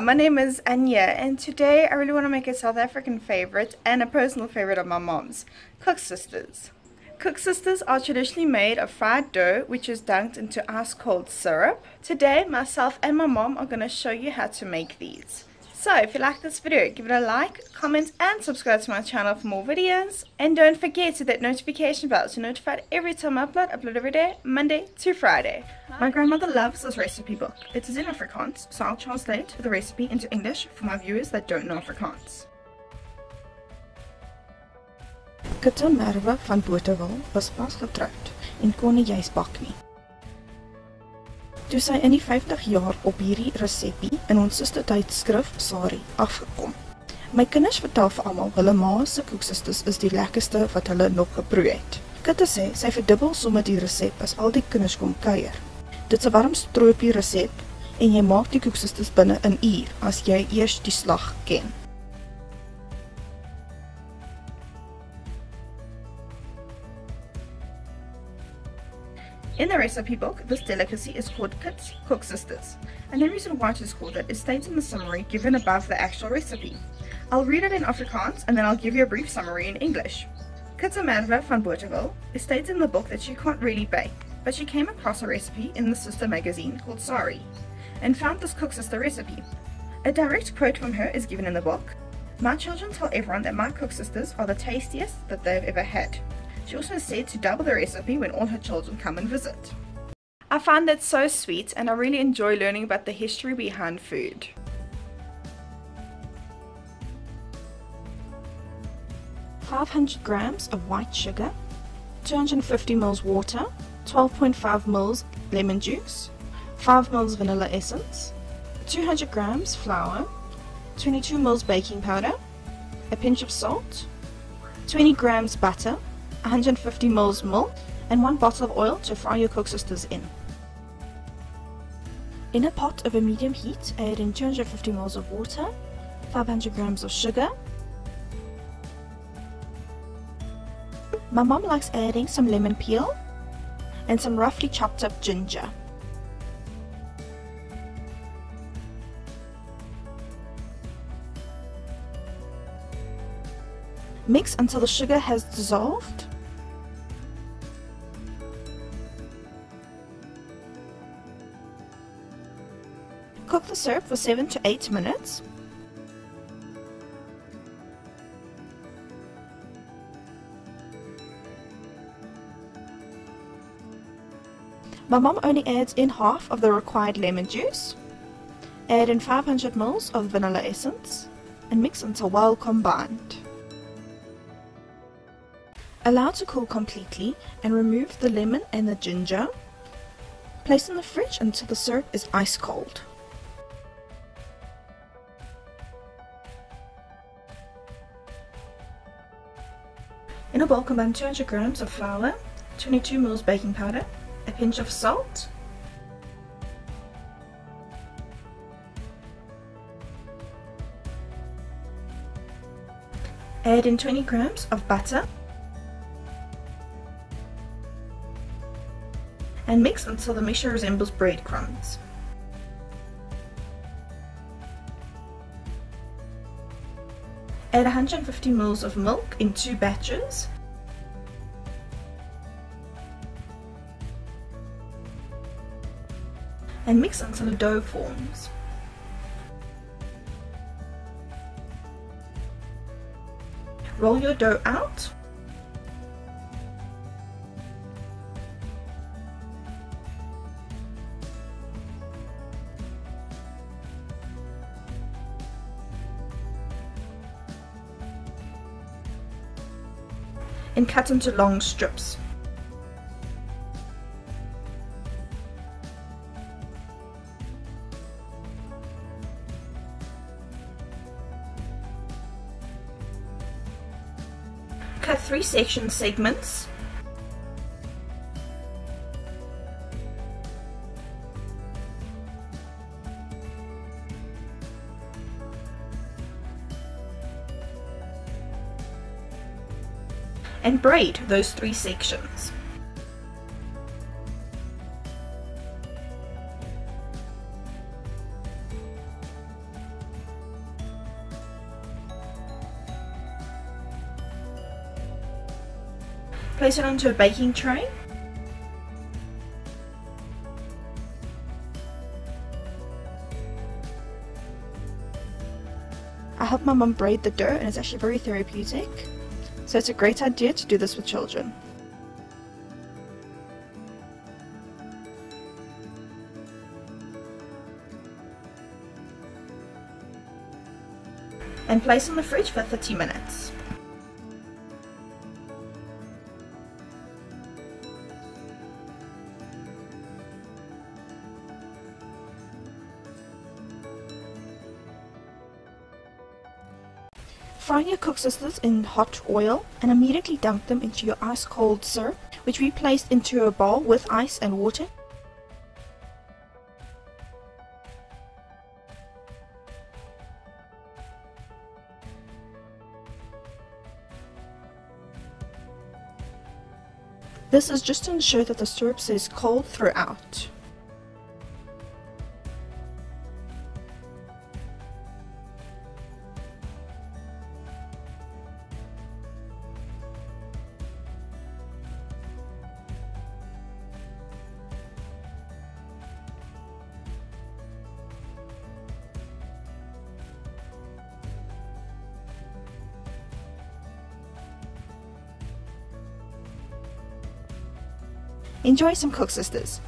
My name is Anya and today I really want to make a South African favorite and a personal favorite of my mom's, Koeksisters. Cook Sisters are traditionally made of fried dough which is dunked into ice cold syrup. Today myself and my mom are going to show you how to make these. So if you like this video, give it a like, comment and subscribe to my channel for more videos. And don't forget to hit that notification bell to be notified every time I upload, upload every day, Monday to Friday. My grandmother loves this recipe book. It is in Afrikaans, so I'll translate the recipe into English for my viewers that don't know Afrikaans. Kitta Merwe van Botewil was pas getroud en kon nie juis bak nie. Toe sy in die 50 jaar op hierdie resepie in ons suster tydskrif Sari afgekom. My kinders vertel vir almal hulle ma se koeksisters is die lekkerste wat hulle nog geproe het. Kitte sê sy verdubbel sommer die resep as al die kinders kom kuier. Dit's 'n warm stroopie resep en jy maak die koeksisters binne 'n uur as jy eers die slag ken. In the recipe book, this delicacy is called Kit's Koeksisters, and the reason why it is called it is stated in the summary given above the actual recipe. I'll read it in Afrikaans and then I'll give you a brief summary in English. Merwe van Botewil states in the book that she can't really bake, but she came across a recipe in the sister magazine called Sarie, and found this Koeksister recipe. A direct quote from her is given in the book. My children tell everyone that my Koeksisters are the tastiest that they've ever had. She also said to double the recipe when all her children come and visit. I find that so sweet and I really enjoy learning about the history behind food. Five hundred grams of white sugar, 250 ml water, 12.5 ml lemon juice, 5 ml vanilla essence, 200 grams flour, 22 ml baking powder, a pinch of salt, 20 grams butter, 150 ml milk, and 1 bottle of oil to fry your koeksisters in. In a pot of a medium heat, add in 250 ml of water, 500 grams of sugar. My mom likes adding some lemon peel and some roughly chopped up ginger. Mix until the sugar has dissolved. Cook the syrup for 7 to 8 minutes. My mom only adds in half of the required lemon juice. Add in 500 ml of vanilla essence and mix until well combined. Allow to cool completely and remove the lemon and the ginger. Place in the fridge until the syrup is ice cold. In a bowl combine 200 grams of flour, 22 ml baking powder, a pinch of salt, add in 20 grams of butter, and mix until the mixture resembles breadcrumbs. Add 150 ml of milk in two batches. And mix until the dough forms. Roll your dough out and cut into long strips. Cut three section segments and braid those three sections. Place it onto a baking tray I helped my mum braid the dirt and it's actually very therapeutic. So it's a great idea to do this with children. And place in the fridge for 30 minutes. Fry your sisters in hot oil and immediately dump them into your ice cold syrup, which we placed into a bowl with ice and water. This is just to ensure that the syrup stays cold throughout. Enjoy some Koeksisters.